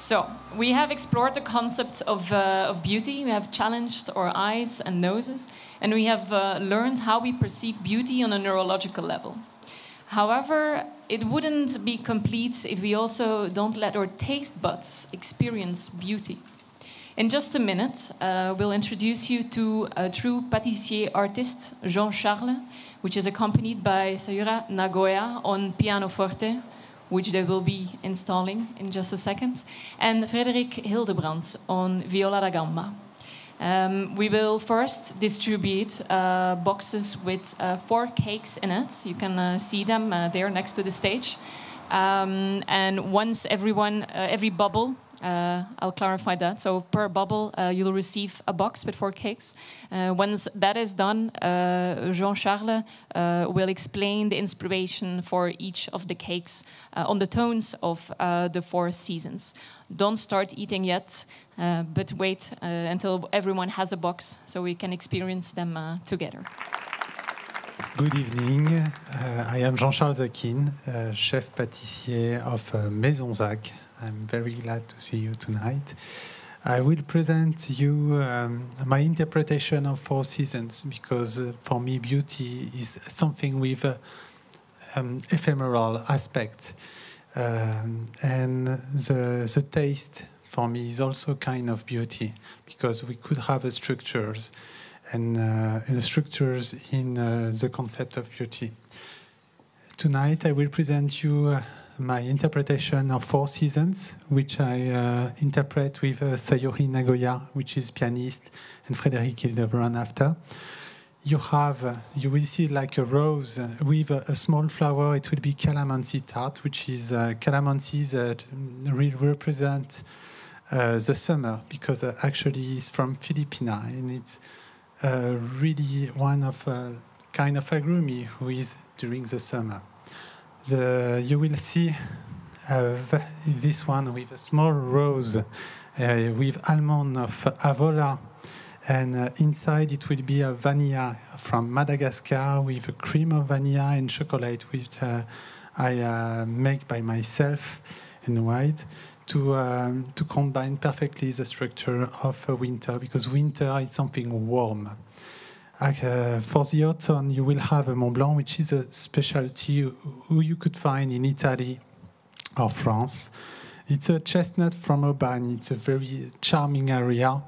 So, we have explored the concept of, uh, of beauty, we have challenged our eyes and noses, and we have uh, learned how we perceive beauty on a neurological level. However, it wouldn't be complete if we also don't let our taste buds experience beauty. In just a minute, uh, we'll introduce you to a true pâtissier artist, Jean Charles, which is accompanied by Sayuri Nagoya on pianoforte, which they will be installing in just a second, and Fredrik Hildebrand on viola da gamba. Um, we will first distribute uh, boxes with uh, four cakes in it. You can uh, see them uh, there next to the stage. Um, and once everyone, uh, every bubble uh, I'll clarify that. So per bubble, uh, you'll receive a box with four cakes. Uh, once that is done, uh, Jean Charles uh, will explain the inspiration for each of the cakes uh, on the tones of the four seasons. Don't start eating yet, but wait until everyone has a box so we can experience them together. Good evening. I am Jean-Charles Zaquine, chef pâtissier of Maison Zack, I'm very glad to see you tonight. I will present you um, my interpretation of four seasons because uh, for me beauty is something with uh, um, ephemeral aspect um, and the, the taste for me is also kind of beauty because we could have a structures and, uh, and structures in uh, the concept of beauty. Tonight I will present you uh, my interpretation of Four Seasons, which I uh, interpret with uh, Sayuri Nagoya, which is pianist, and Fredrik Hildebrand after. You have, uh, you will see like a rose with a, a, small flower. It will be calamansi tart, which is uh, calamansi that really represent uh, the summer because uh, actually it's from Filipina and it's uh, really one of a kind of agrumi who is during the summer the, you will see uh, this one with a small rose uh, with almond of Avola and uh, inside it will be a vanilla from Madagascar with a cream of vanilla and chocolate which uh, I uh, make by myself in white to, um, to combine perfectly the structure of winter because winter is something warm. Uh, for the autumn, you will have a Mont Blanc, which is a specialty who you could find in Italy or France. It's a chestnut from Aubagne. It's a very charming area.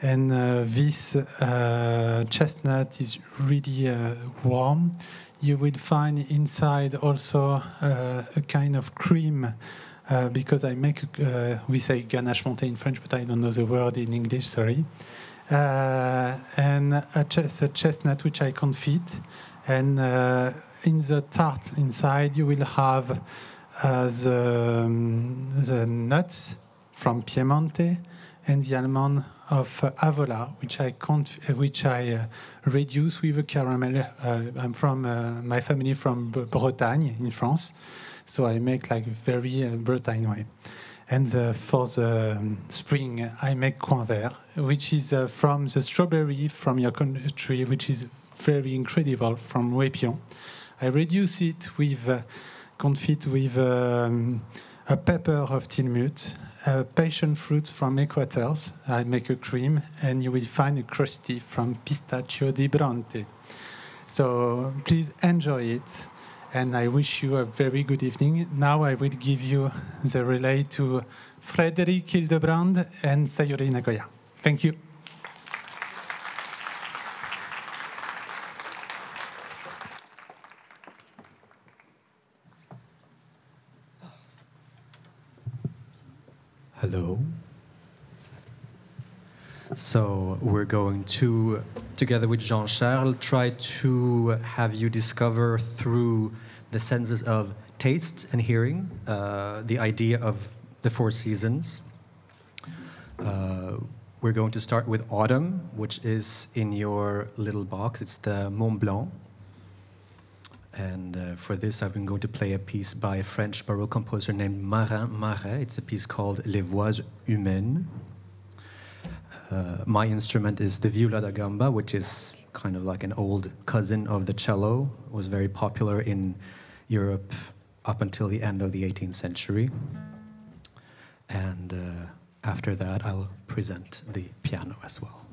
And uh, this uh, chestnut is really uh, warm. You will find inside also uh, a kind of cream uh, because I make, we say ganache montée in French, but I don't know the word in English, sorry and a, ch a, chestnut which I confit. And uh, in the tart inside, you will have uh, the, um, the nuts from Piemonte and the almond of Avola, which I which I uh, reduce with a caramel. Uh, I'm from my family from Bretagne in France, so I make like very Bretagne way. And uh, for the um, spring, I make coin vert, which is uh, from the strawberry from your country, which is very incredible from Wépion. I reduce it with uh, confit with um, a pepper of Tillamook, a passion fruit from Equators. I make a cream, and you will find a crusty from Pistachio di Bronte. So please enjoy it and I wish you a very good evening. Now I will give you the relay to Fredrik Hildebrand and Sayuri Nagoya. Thank you. Hello. So we're going to, together with Jean-Charles, try to have you discover through the senses of taste and hearing, uh, the idea of the four seasons. Uh, we're going to start with autumn, which is in your little box. It's the Mont Blanc. And uh, for this, I've been going to play a piece by a French Baroque composer named Marin Marais. It's a piece called Les Voix Humaines. Uh, my instrument is the viola da gamba, which is kind of like an old cousin of the cello. It was very popular in Europe up until the end of the 18th century. and uh, after that, I'll present the piano as well.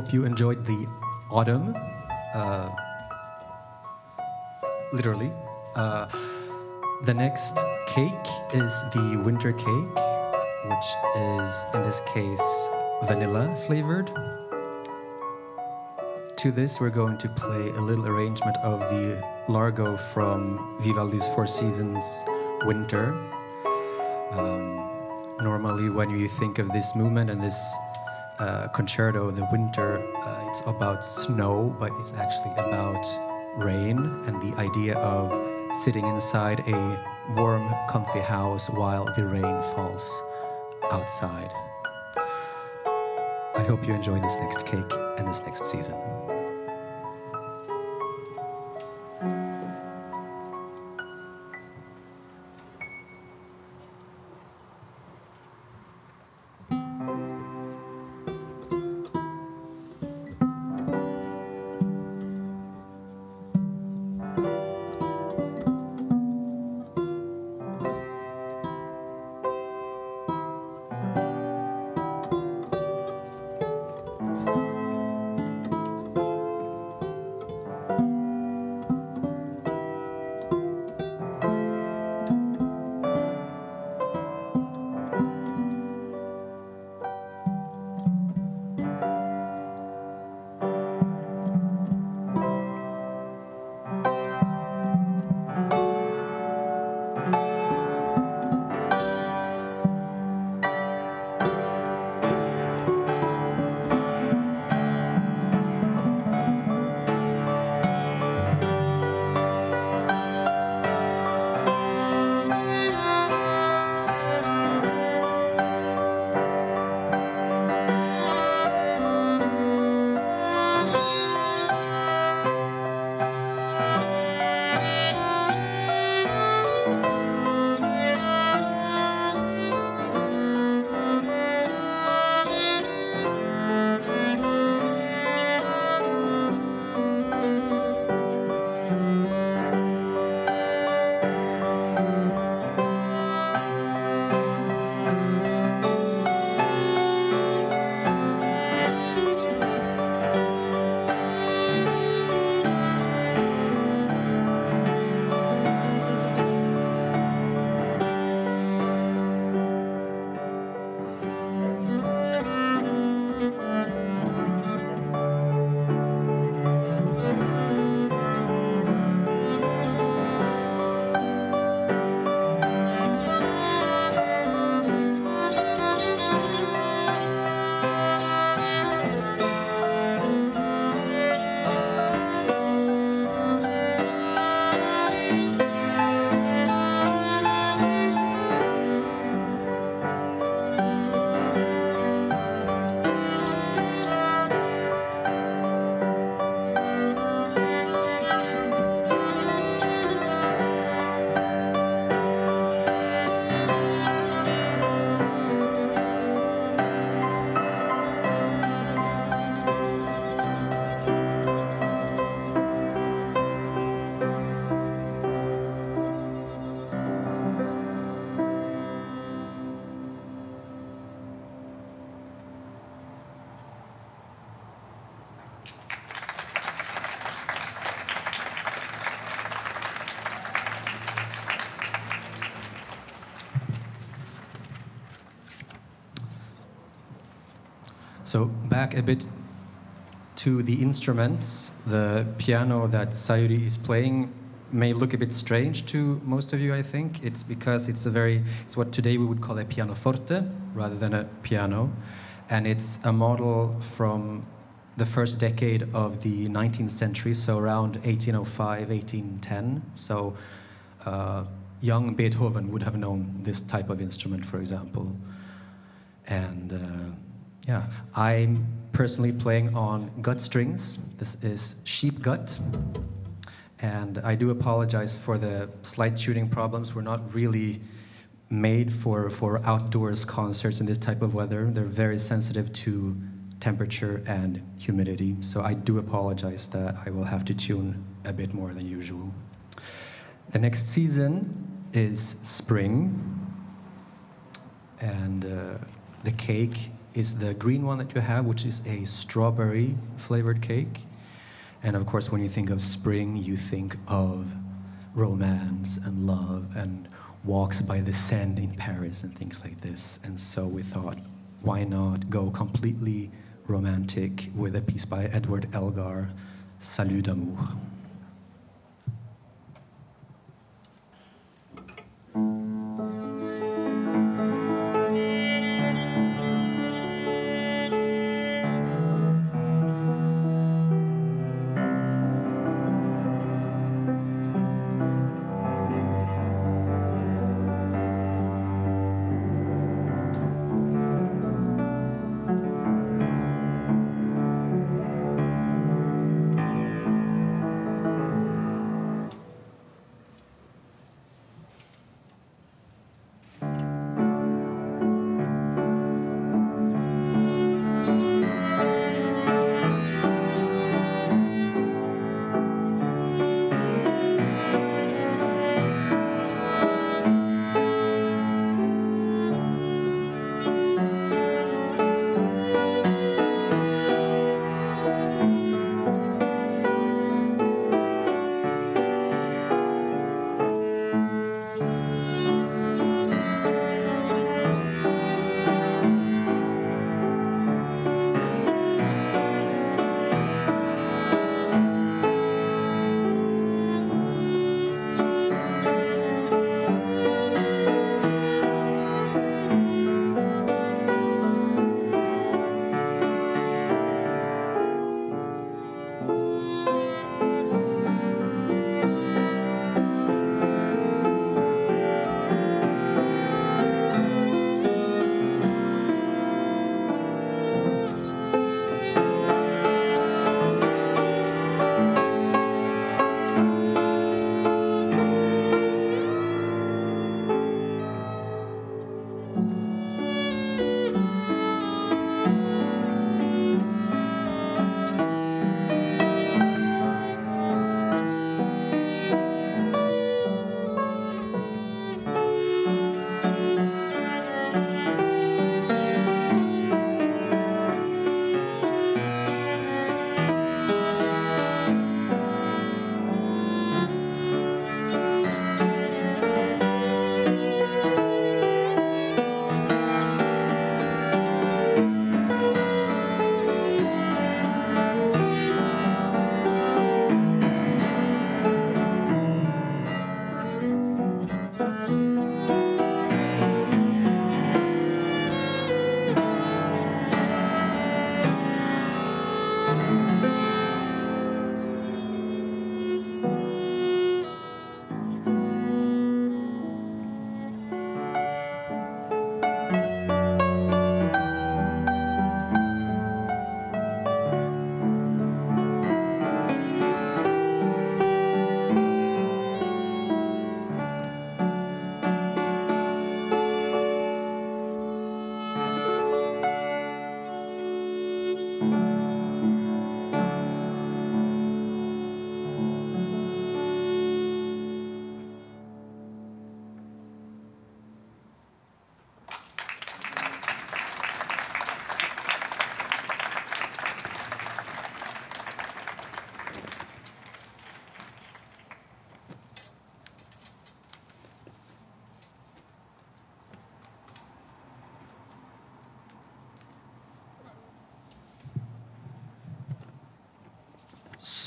Hope you enjoyed the autumn. Uh, literally. Uh, the next cake is the winter cake, which is in this case vanilla flavored. To this, we're going to play a little arrangement of the Largo from Vivaldi's Four Seasons Winter. Um, normally, when you think of this movement and this uh, concerto, the winter, uh, it's about snow, but it's actually about rain and the idea of sitting inside a warm, comfy house while the rain falls outside. I hope you enjoy this next cake and this next season. So back a bit to the instruments. The piano that Sayuri is playing may look a bit strange to most of you, I think. It's because it's a very, it's what today we would call a pianoforte rather than a piano. And it's a model from the first decade of the 19th century, so around 1805, 1810. So uh, young Beethoven would have known this type of instrument, for example. And uh, yeah, I'm personally playing on gut strings. This is sheep gut. And I do apologize for the slight tuning problems. We're not really made for, for outdoors concerts in this type of weather. They're very sensitive to temperature and humidity. So I do apologize that I will have to tune a bit more than usual. The next season is spring. And uh, the cake is the green one that you have, which is a strawberry flavored cake. And of course, when you think of spring, you think of romance and love and walks by the Seine in Paris and things like this. And so we thought, why not go completely romantic with a piece by Edward Elgar, Salut d'amour.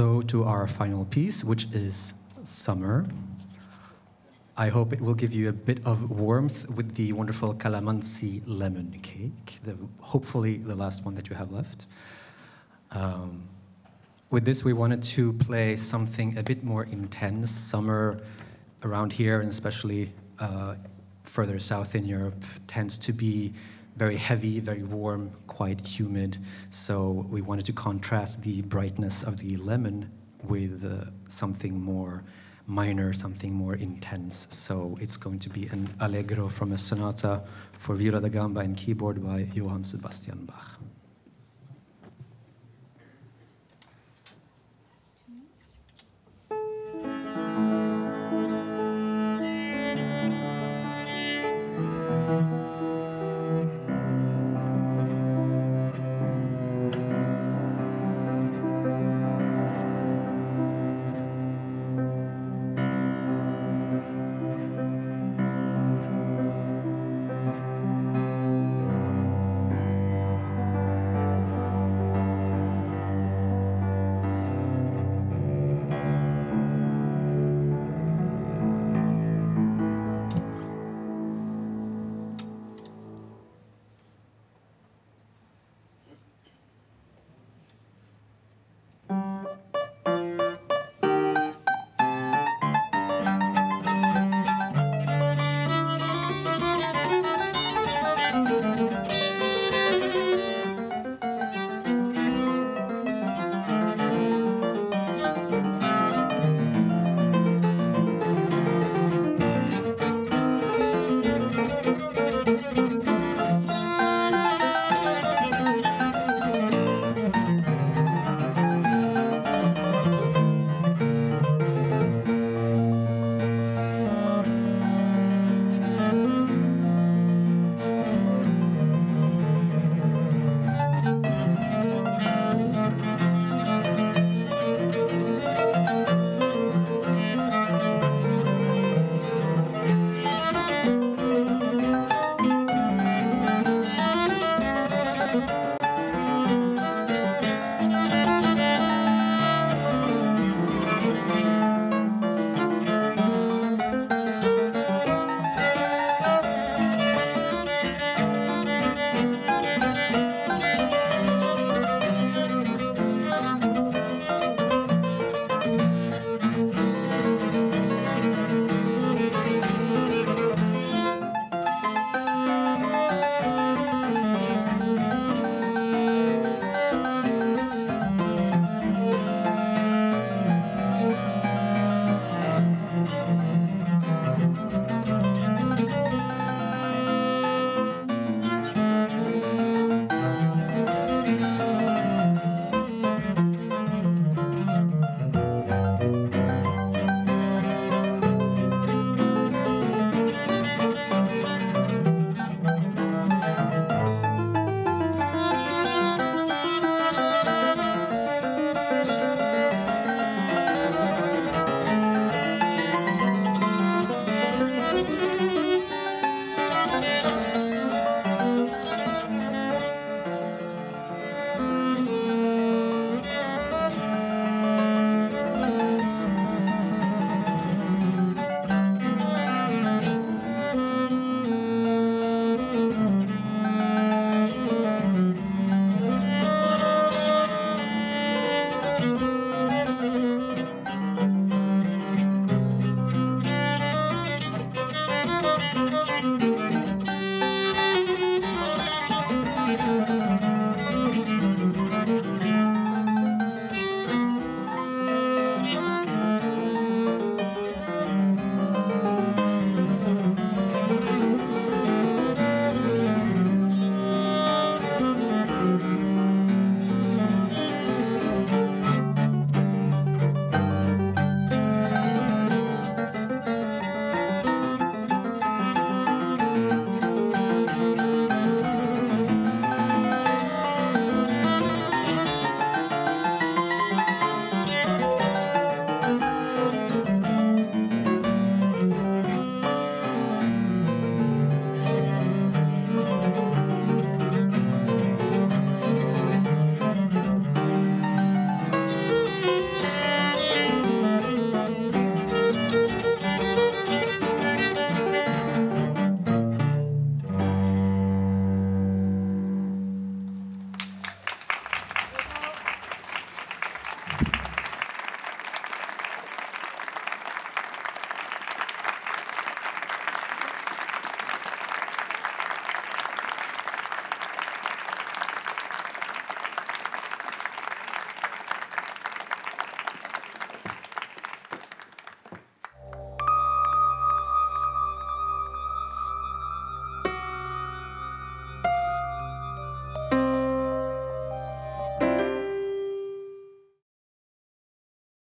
So, to our final piece, which is Summer. I hope it will give you a bit of warmth with the wonderful calamansi lemon cake, the, hopefully the last one that you have left. Um, with this, we wanted to play something a bit more intense. Summer around here, and especially uh, further south in Europe, tends to be very heavy, very warm, quite humid. So we wanted to contrast the brightness of the lemon with uh, something more minor, something more intense. So it's going to be an allegro from a sonata for viola da gamba and keyboard by Johann Sebastian Bach.